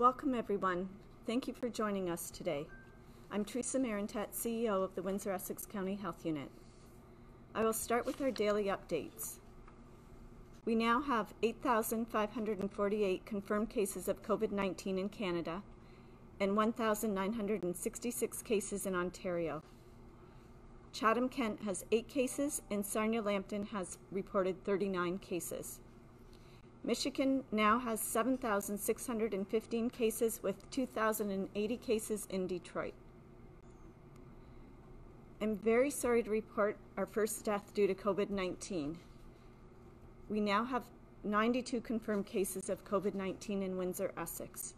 Welcome, everyone. Thank you for joining us today. I'm Theresa Marentette, CEO of the Windsor Essex County Health Unit. I will start with our daily updates. We now have 8,548 confirmed cases of COVID 19 in Canada and 1,966 cases in Ontario. Chatham Kent has 8 cases and Sarnia Lambton has reported 39 cases. Michigan now has 7,615 cases with 2,080 cases in Detroit. I'm very sorry to report our first death due to COVID 19. We now have 92 confirmed cases of COVID 19 in Windsor, Essex.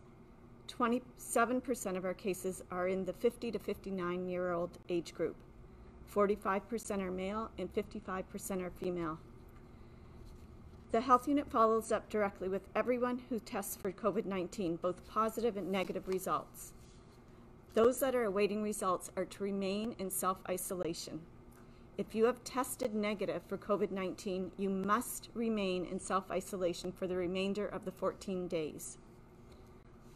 27% of our cases are in the 50 to 59 year old age group. 45% are male and 55% are female. The health unit follows up directly with everyone who tests for COVID 19, both positive and negative results. Those that are awaiting results are to remain in self isolation. If you have tested negative for COVID 19, you must remain in self isolation for the remainder of the 14 days.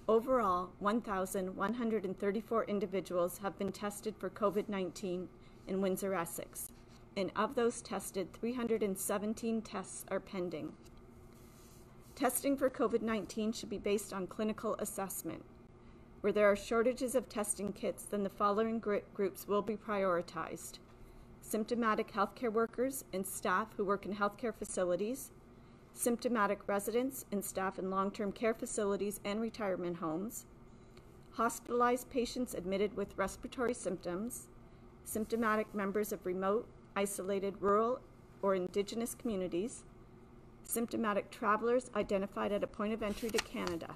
Overall, 1,134 individuals have been tested for COVID 19 in Windsor, Essex and of those tested, 317 tests are pending. Testing for COVID 19 should be based on clinical assessment. Where there are shortages of testing kits, then the following groups will be prioritized symptomatic healthcare workers and staff who work in healthcare facilities, symptomatic residents and staff in long term care facilities and retirement homes, hospitalized patients admitted with respiratory symptoms, symptomatic members of remote isolated rural or indigenous communities, symptomatic travelers identified at a point of entry to Canada.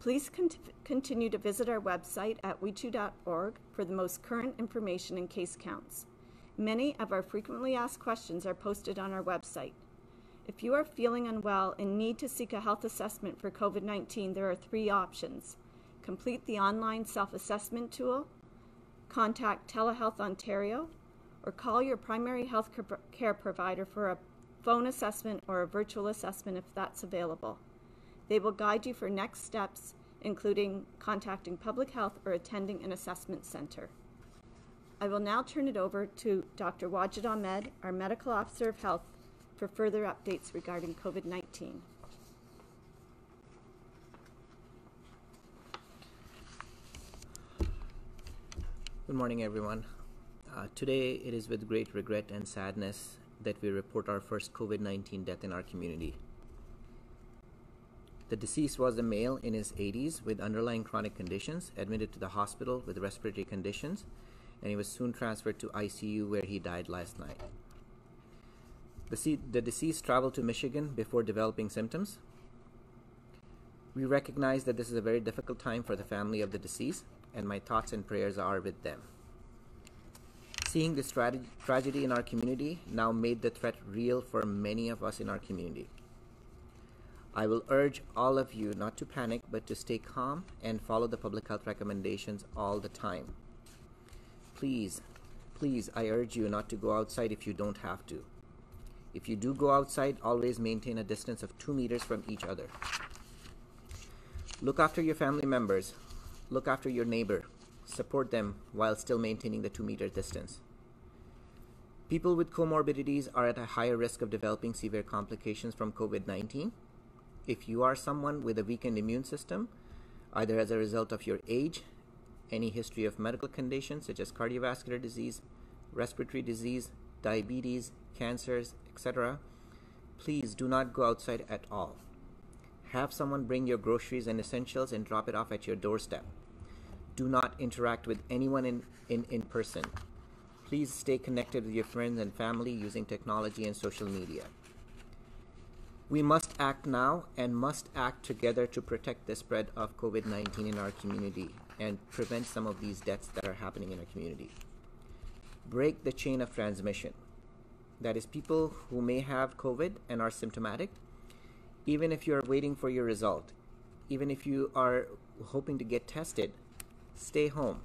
Please cont continue to visit our website at wechu.org for the most current information and case counts. Many of our frequently asked questions are posted on our website. If you are feeling unwell and need to seek a health assessment for COVID 19, there are three options. Complete the online self assessment tool, contact Telehealth Ontario, or call your primary health care provider for a phone assessment or a virtual assessment if that's available. They will guide you for next steps, including contacting public health or attending an assessment center. I will now turn it over to Dr. Wajid Ahmed, our Medical Officer of Health, for further updates regarding COVID 19. Good morning, everyone. Uh, today, it is with great regret and sadness that we report our first COVID 19 death in our community. The deceased was a male in his 80s with underlying chronic conditions, admitted to the hospital with respiratory conditions, and he was soon transferred to ICU where he died last night. The, the deceased traveled to Michigan before developing symptoms. We recognize that this is a very difficult time for the family of the deceased, and my thoughts and prayers are with them. Seeing tra tragedy in our community now made the threat real for many of us in our community. I will urge all of you not to panic, but to stay calm and follow the public health recommendations all the time. Please, please, I urge you not to go outside if you don't have to. If you do go outside, always maintain a distance of two meters from each other. Look after your family members. Look after your neighbor support them while still maintaining the two meter distance. People with comorbidities are at a higher risk of developing severe complications from COVID 19. If you are someone with a weakened immune system, either as a result of your age, any history of medical conditions such as cardiovascular disease, respiratory disease, diabetes, cancers, etc., please do not go outside at all. Have someone bring your groceries and essentials and drop it off at your doorstep do not interact with anyone in, in, in person. Please stay connected with your friends and family using technology and social media. We must act now and must act together to protect the spread of COVID 19 in our community and prevent some of these deaths that are happening in our community. Break the chain of transmission. That is, people who may have COVID and are symptomatic, even if you're waiting for your result, even if you are hoping to get tested, Stay home,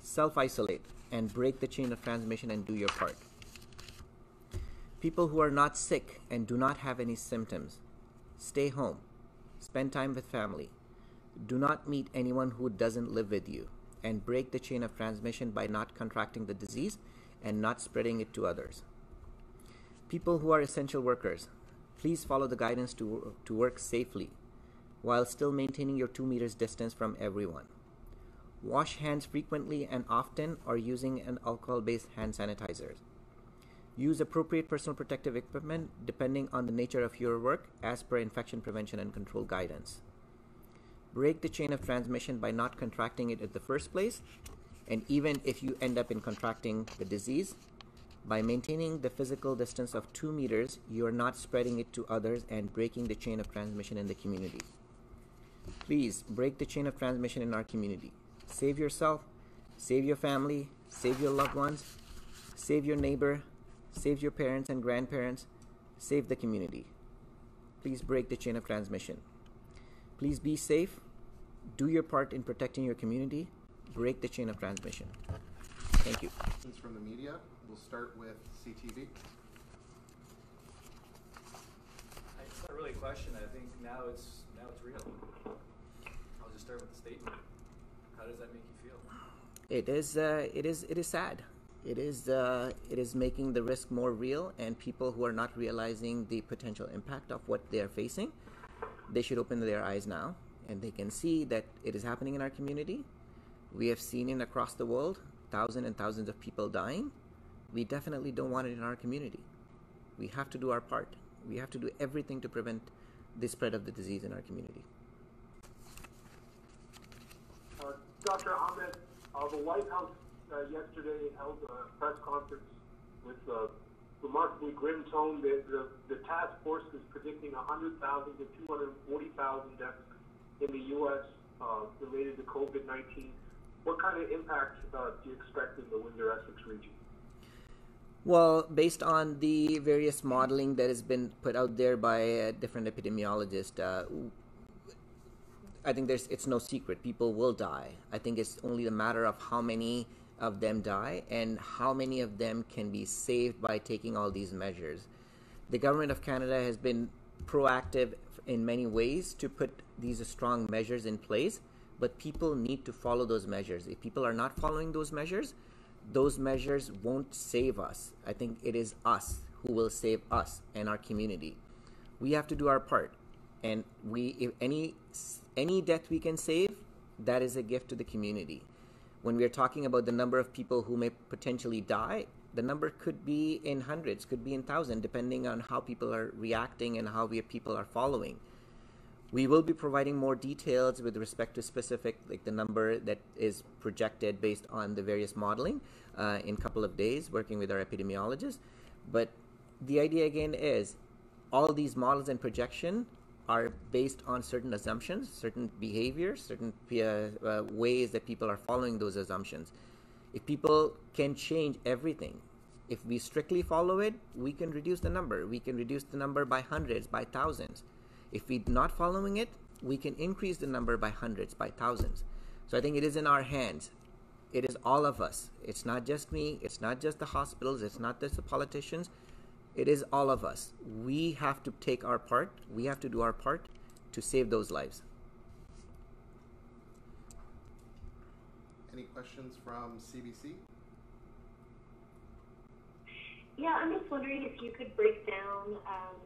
self isolate, and break the chain of transmission and do your part. People who are not sick and do not have any symptoms, stay home, spend time with family. Do not meet anyone who doesn't live with you and break the chain of transmission by not contracting the disease and not spreading it to others. People who are essential workers, please follow the guidance to, to work safely while still maintaining your 2 meters distance from everyone. Wash hands frequently and often or using an alcohol based hand sanitizer. Use appropriate personal protective equipment depending on the nature of your work as per infection prevention and control guidance. Break the chain of transmission by not contracting it in the first place, and even if you end up in contracting the disease, by maintaining the physical distance of 2 meters, you are not spreading it to others and breaking the chain of transmission in the community. Please break the chain of transmission in our community. Save yourself, save your family, save your loved ones, save your neighbor, save your parents and grandparents, save the community. Please break the chain of transmission. Please be safe, do your part in protecting your community, break the chain of transmission. Thank you. Questions from the media. We'll start with CTV. It's not really a question. I think now it's now it's real. I'll just start with the statement. How does that make you feel? It is. Uh, it is. It is sad. It is. Uh, it is making the risk more real, and people who are not realizing the potential impact of what they are facing, they should open their eyes now, and they can see that it is happening in our community. We have seen it across the world, thousands and thousands of people dying. We definitely don't want it in our community. We have to do our part. We have to do everything to prevent the spread of the disease in our community. Uh, Dr. Ahmed, uh, the White House uh, yesterday held a press conference with a remarkably grim tone. The, the, the task force is predicting 100,000 to 240,000 deaths in the U.S. Uh, related to COVID-19. What kind of impact uh, do you expect in the Windsor-Essex region? Well, based on the various modeling that has been put out there by uh, different epidemiologists, uh, I think there's it's no secret people will die. I think it's only a matter of how many of them die and how many of them can be saved by taking all these measures. The government of Canada has been proactive in many ways to put these strong measures in place, but people need to follow those measures. If people are not following those measures, those measures won't save us. I think it is us who will save us and our community. We have to do our part, and we if any any death we can save, that is a gift to the community. When we are talking about the number of people who may potentially die, the number could be in hundreds, could be in thousands, depending on how people are reacting and how we people are following. We will be providing more details with respect to specific, like the number that is projected based on the various modeling uh, in a couple of days, working with our epidemiologists. But the idea again is all these models and projection are based on certain assumptions, certain behaviors, certain uh, uh, ways that people are following those assumptions. If people can change everything, if we strictly follow it, we can reduce the number. We can reduce the number by hundreds, by thousands. If we're not following it, we can increase the number by hundreds, by thousands. So I think it is in our hands. It is all of us. It's not just me. It's not just the hospitals. It's not just the politicians. It is all of us. We have to take our part. We have to do our part to save those lives. Any questions from CBC? Yeah, I'm just wondering if you could break down um,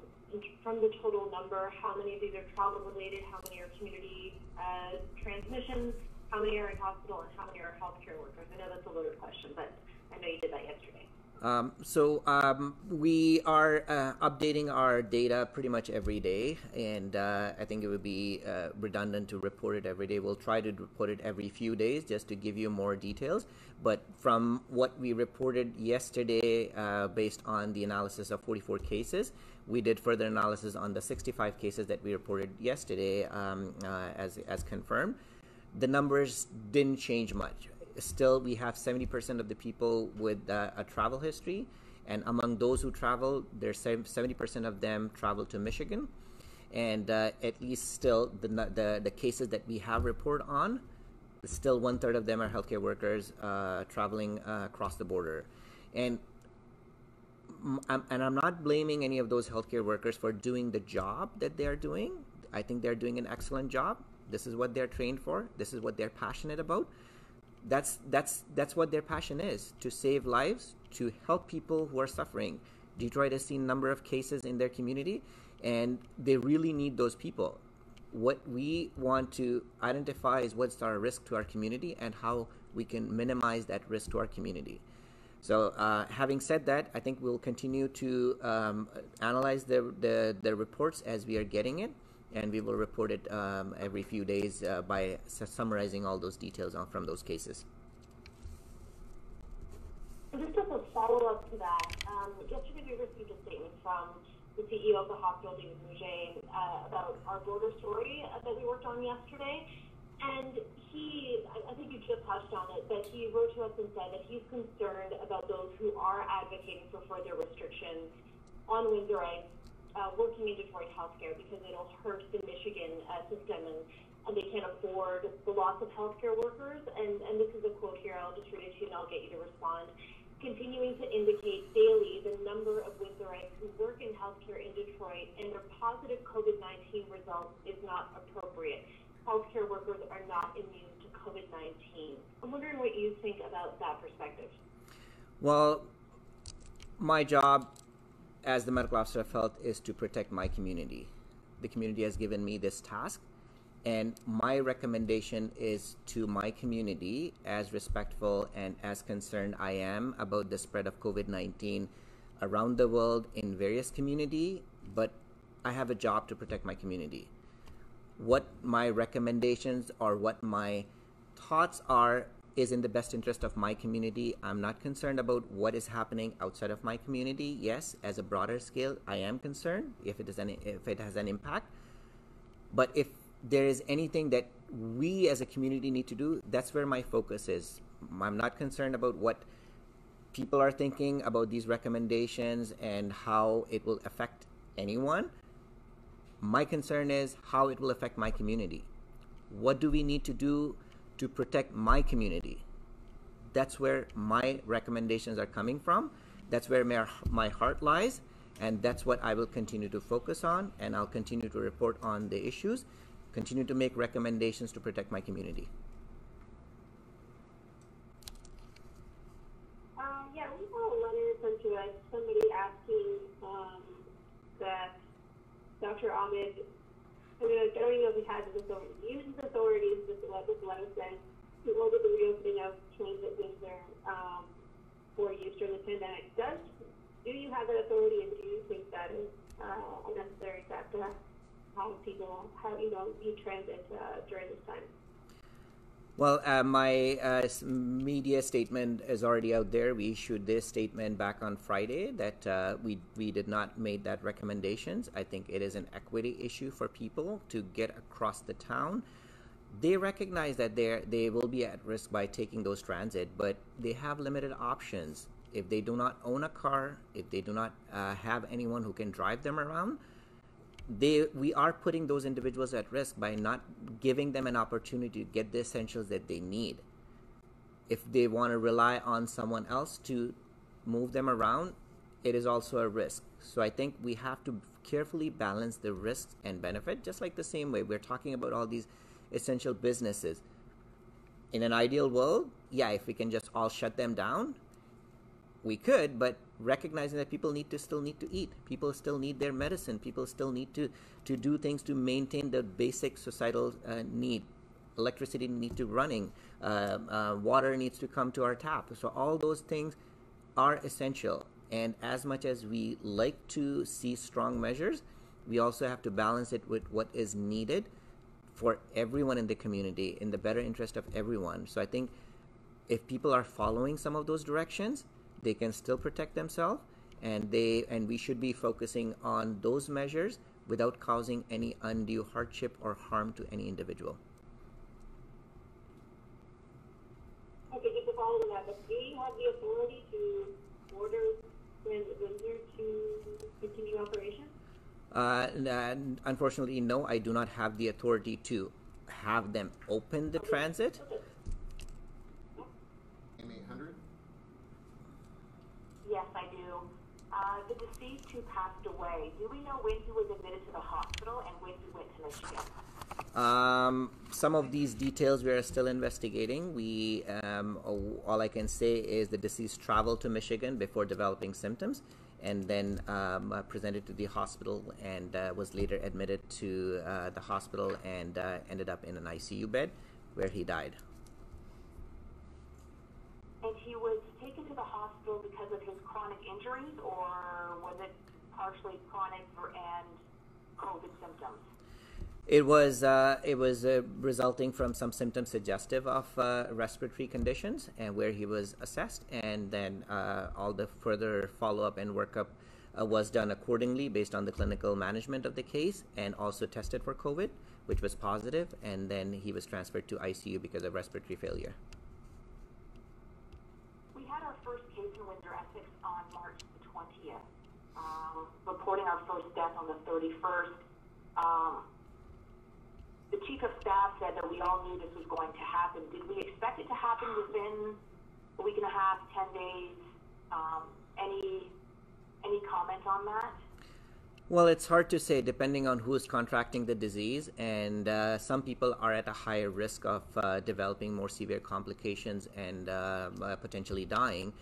from the total number, how many of these are travel related, how many are community uh, transmissions, how many are in hospital, and how many are healthcare workers? I know that's a loaded question, but I know you did that yesterday. Um, so um, we are uh, updating our data pretty much every day, and uh, I think it would be uh, redundant to report it every day. We'll try to report it every few days just to give you more details. But from what we reported yesterday, uh, based on the analysis of 44 cases, we did further analysis on the 65 cases that we reported yesterday, um, uh, as as confirmed. The numbers didn't change much still we have 70% of the people with uh, a travel history and among those who travel there's 70% of them travel to michigan and uh, at least still the, the, the cases that we have report on still one third of them are healthcare workers uh, traveling uh, across the border and I'm, and I'm not blaming any of those healthcare workers for doing the job that they are doing. I think they're doing an excellent job. This is what they're trained for. This is what they're passionate about. That's that's that's what their passion is to save lives, to help people who are suffering. Detroit has seen a number of cases in their community, and they really need those people. What we want to identify is what's our risk to our community and how we can minimize that risk to our community. So, uh, having said that, I think we'll continue to um, analyze the, the, the reports as we are getting it, and we will report it um, every few days uh, by summarizing all those details on, from those cases. Just as a follow up to that, um, yesterday we received a statement from the CEO of the hospital, David Musyj, uh, about our border story uh, that we worked on yesterday. And he, I think you just touched on it, but he wrote to us and said that he's concerned about those who are advocating for further restrictions on Windsorite uh, working in Detroit healthcare because it'll hurt the Michigan uh, system and, and they can't afford the loss of healthcare workers. And, and this is a quote here, I'll just read it to you and I'll get you to respond. Continuing to indicate daily the number of Windsorites who work in healthcare in Detroit and their positive COVID 19 results is not appropriate healthcare workers are not immune to COVID 19. I'm wondering what you think about that perspective. Well, my job as the medical officer of health is to protect my community. The community has given me this task, and my recommendation is to my community, as respectful and as concerned I am about the spread of COVID 19 around the world in various community, but I have a job to protect my community what my recommendations or what my thoughts are is in the best interest of my community. I'm not concerned about what is happening outside of my community. Yes, as a broader scale, I am concerned if it is an if it has an impact. But if there is anything that we as a community need to do, that's where my focus is. I'm not concerned about what people are thinking about these recommendations and how it will affect anyone. My concern is how it will affect my community. What do we need to do to protect my community? That's where my recommendations are coming from. That's where my, heart lies. And that's what I will continue to focus on. And I'll continue to report on the issues, continue to make recommendations to protect my community. Uh, yeah, we a letter sent to us, somebody asking um, that Dr. Ahmed, I mean, I don't even know if he has his authority, uses authorities, this says, to order the reopening of transit Windsor um, for use during the pandemic. Does, do you have that authority and do you think that is uh, a necessary fact to have people, have, you know, use transit uh, during this time? Well, uh, my uh, media statement is already out there. We issued this statement back on Friday that uh, we we did not make that recommendations. I think it is an equity issue for people to get across the town. They recognize that they they will be at risk by taking those transit, but they have limited options. If they do not own a car, if they do not uh, have anyone who can drive them around, they we are putting those individuals at risk by not giving them an opportunity to get the essentials that they need. If they want to rely on someone else to move them around it is also a risk. So i think we have to carefully balance the risks and benefit just like the same way we're talking about all these essential businesses. In an ideal world yeah if we can just all shut them down we could but recognizing that people need to still need to eat people still need their medicine people still need to to do things to maintain the basic societal uh, need. Electricity needs to running uh, uh, water needs to come to our tap. So all those things are essential. And as much as we like to see strong measures we also have to balance it with what is needed for everyone in the community in the better interest of everyone. So i think if people are following some of those directions they can still protect themselves and they and we should be focusing on those measures without causing any undue hardship or harm to any individual. Okay, just to follow that, but do you have the authority to order Transit Windsor to continue operation? Uh, unfortunately, no, I do not have the authority to have them open the okay. transit. Okay. Yes, I do. Uh, the deceased who passed away, do we know when he was admitted to the hospital and when he went to Michigan? Um, some of these details we are still investigating. We um, all I can say is the deceased traveled to Michigan before developing symptoms, and then um, uh, presented to the hospital and uh, was later admitted to uh, the hospital and uh, ended up in an ICU bed where he died. And he was taken to the hospital because of his chronic injuries, or was it partially chronic and COVID symptoms? It was uh, it was uh, resulting from some symptoms suggestive of uh, respiratory conditions, and where he was assessed, and then uh, all the further follow up and workup uh, was done accordingly based on the clinical management of the case, and also tested for COVID, which was positive, and then he was transferred to ICU because of respiratory failure. We had our first case in Windsor, Essex on March the 20th, um, reporting our first death on the 31st. Um, the chief of staff said that we all knew this was going to happen. Did we expect it to happen within a week and a half, 10 days? Um, any, any comment on that? Well, it's hard to say depending on who is contracting the disease, and uh, some people are at a higher risk of uh, developing more severe complications and uh, uh potentially dying.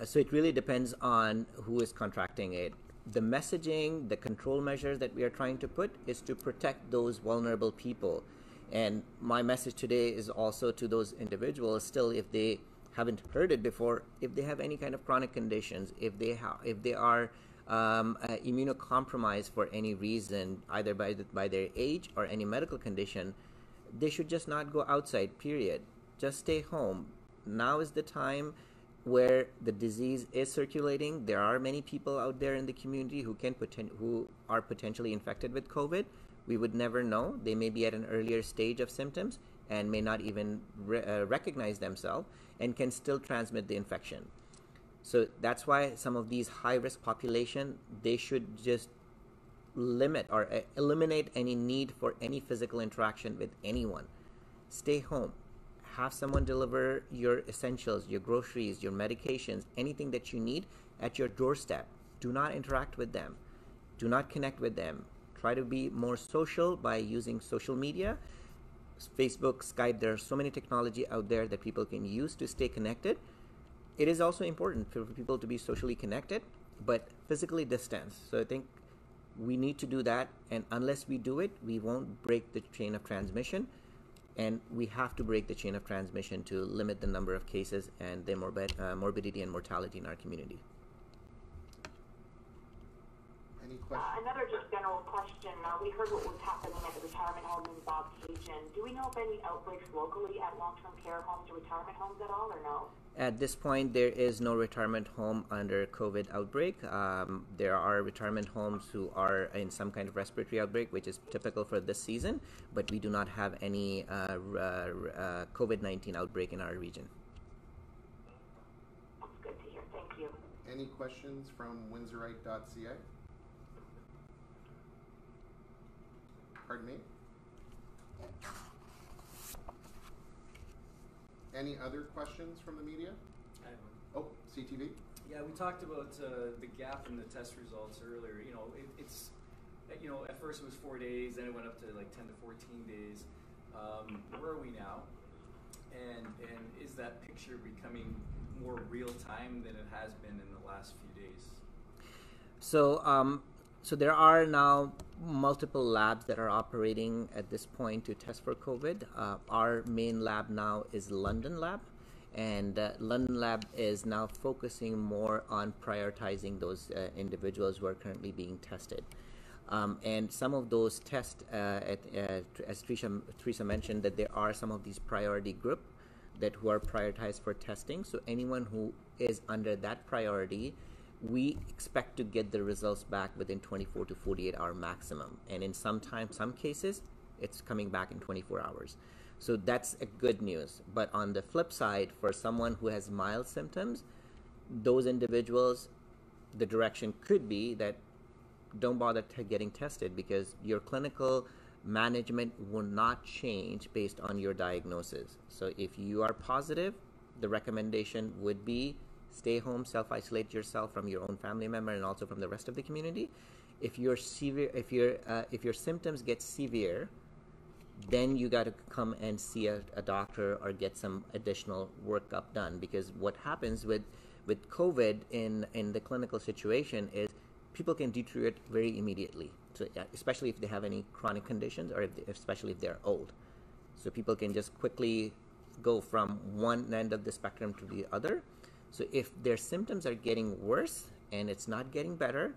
Uh, so it really depends on who is contracting it the messaging, the control measures that we are trying to put is to protect those vulnerable people. And my message today is also to those individuals still if they haven't heard it before, if they have any kind of chronic conditions, if they ha- if they are um, uh, immunocompromised for any reason, either by by their age or any medical condition, they should just not go outside. Period. Just stay home. Now is the time where the disease is circulating. There are many people out there in the community who can poten- who are potentially infected with COVID. We would never know. They may be at an earlier stage of symptoms and may not even re- uh, recognize themselves and can still transmit the infection. So that's why some of these high risk population they should just limit or uh, eliminate any need for any physical interaction with anyone. Stay home have someone deliver your essentials, your groceries, your medications, anything that you need at your doorstep. Do not interact with them. Do not connect with them. Try to be more social by using social media. Facebook, Skype, there are so many technology out there that people can use to stay connected. It is also important for people to be socially connected, but physically distanced. So I think we need to do that. And unless we do it, we won't break the chain of transmission and we have to break the chain of transmission to limit the number of cases and the uh, morbidity and mortality in our community. Any Uh, questions? another just general question. Uh, we heard what was happening at the retirement home in Bobcaygeon. Do we know of any outbreaks locally at long-term care homes or retirement homes at all, or no? At this point, there is no retirement home under COVID outbreak. Um, there are retirement homes who are in some kind of respiratory outbreak, which is typical for this season, but we do not have any uh, uh, uh COVID 19 outbreak in our region. That's good to hear. Thank you. Any questions from windsorite.ca? Pardon me? Any other questions from the media? I have one. Oh, CTV? Yeah, we talked about uh, the gap in the test results earlier. You know, it, it's, you know, at first it was four days, then it went up to like 10 to 14 days. Um, where are we now? And, and is that picture becoming more real time than it has been in the last few days? So, um, so there are now multiple labs that are operating at this point to test for COVID. Uh, our main lab now is London Lab, and uh, London Lab is now focusing more on prioritizing those uh, individuals who are currently being tested. Um, and some of those tests, uh, at, uh, as Theresa, Theresa mentioned, that there are some of these priority group that who are prioritized for testing. So anyone who is under that priority we expect to get the results back within 24 to 48 hour maximum. And in some time some cases it's coming back in 24 hours. So that's a good news. But on the flip side for someone who has mild symptoms those individuals the direction could be that don't bother t- getting tested because your clinical management will not change based on your diagnosis. So if you are positive the recommendation would be stay home, self isolate yourself from your own family member and also from the rest of the community. if your severe, if your uh, if your symptoms get severe, then you got to come and see a, a doctor or get some additional workup done because what happens with with COVID in in the clinical situation is people can deteriorate very immediately. So especially if they have any chronic conditions or if they, especially if they're old. So people can just quickly go from one end of the spectrum to the other. So if their symptoms are getting worse and it's not getting better,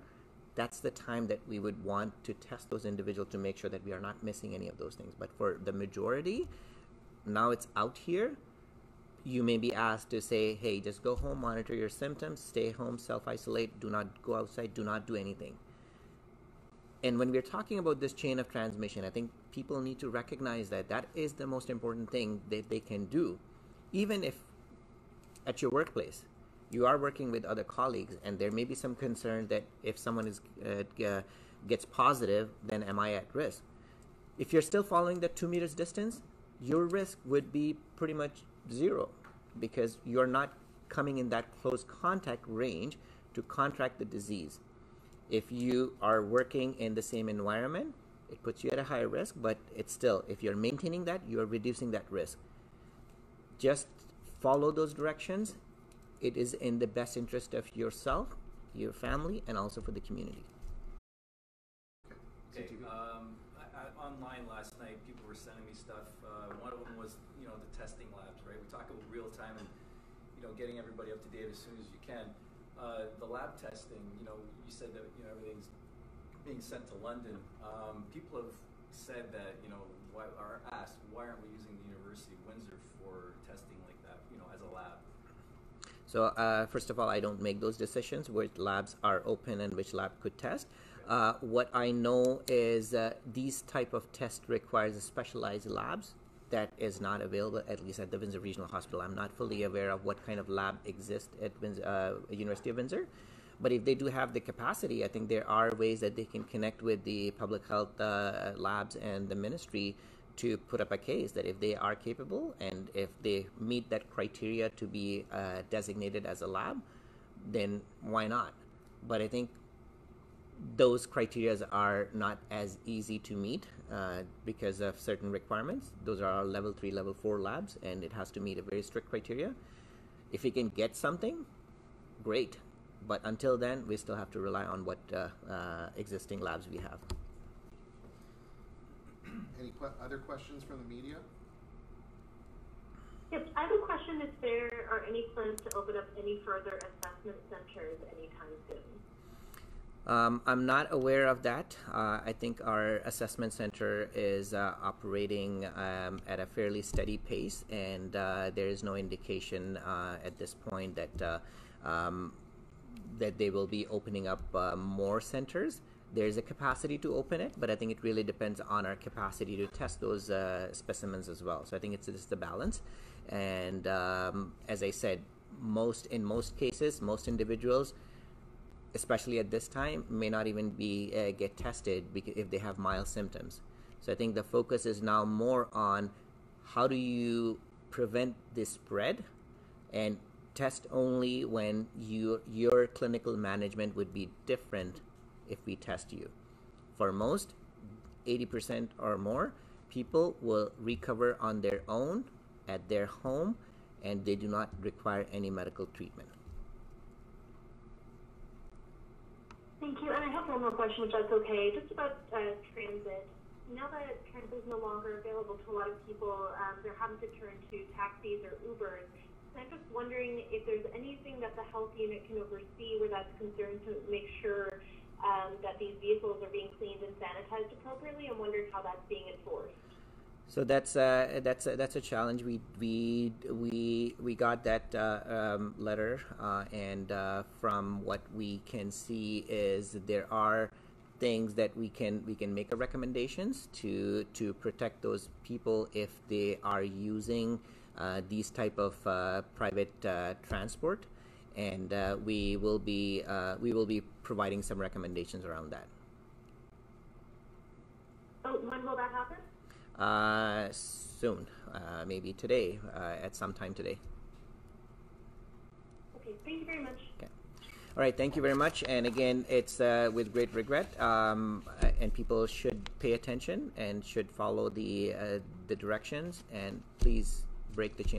that's the time that we would want to test those individuals to make sure that we are not missing any of those things. But for the majority, now it's out here. You may be asked to say, hey, just go home, monitor your symptoms, stay home, self isolate, do not go outside, do not do anything. And when we're talking about this chain of transmission, I think people need to recognize that that is the most important thing that they can do. Even if at your workplace, you are working with other colleagues, and there may be some concern that if someone is uh, uh, gets positive, then am I at risk? If you're still following the two meters distance, your risk would be pretty much zero because you're not coming in that close contact range to contract the disease. If you are working in the same environment, it puts you at a higher risk, but it's still, if you're maintaining that, you're reducing that risk. Just follow those directions. It is in the best interest of yourself, your family, and also for the community. Okay, um, I, I, online last night, people were sending me stuff. Uh, one of them was, you know, the testing labs, right? We talk about real time and, you know, getting everybody up to date as soon as you can. Uh, the lab testing, you know, you said that, you know, everything's being sent to London. Um, people have said that, you know, why, are asked, why aren't we using the University of Windsor for testing like that, you know, as a lab? So uh, first of all, I don't make those decisions which labs are open and which lab could test. Uh, what I know is uh, these type of test requires specialized labs that is not available at least at the Windsor Regional Hospital. I'm not fully aware of what kind of lab exists at Windsor, uh, University of Windsor. But if they do have the capacity, I think there are ways that they can connect with the public health uh, labs and the ministry to put up a case that if they are capable and if they meet that criteria to be uh, designated as a lab, then why not? But I think those criteria are not as easy to meet uh, because of certain requirements. Those are our level three, level four labs, and it has to meet a very strict criteria. If we can get something, great. But until then, we still have to rely on what uh, uh, existing labs we have. Any que- other questions from the media? Yep, I have a question if there are any plans to open up any further assessment centers anytime soon. Um, I'm not aware of that. Uh, I think our assessment center is uh, operating um, at a fairly steady pace, and uh, there is no indication uh, at this point that uh, um, that they will be opening up uh, more centers. There's a capacity to open it, but I think it really depends on our capacity to test those specimens as well. So I think it's just the balance. And um, as I said, most in most cases, most individuals especially at this time, may not even be uh, get tested if they have mild symptoms. So I think the focus is now more on how do you prevent this spread and test only when you your clinical management would be different if we test you. For most, 80% or more people will recover on their own at their home and they do not require any medical treatment. Thank you. And I have one more question, if that's okay, just about uh, transit. Now that transit is no longer available to a lot of people, um, they're having to turn to taxis or Ubers. And I'm just wondering if there's anything that the health unit can oversee where that's concerned to make sure um, that these vehicles are being cleaned and sanitized appropriately. I'm wondering how that's being enforced. So that's uh, that's uh, that's a challenge. We we we we got that uh, um, letter, uh, and from what we can see is there are things that we can we can make recommendations to to protect those people if they are using these type of private transport, and we will be we will be providing some recommendations around that. Oh, when will that happen? Uh, soon, uh, maybe today, uh, at some time today. Okay, thank you very much. Okay. All right, thank you very much. And again, it's uh, with great regret, um, uh, and people should pay attention and should follow the uh, the directions. And please break the chain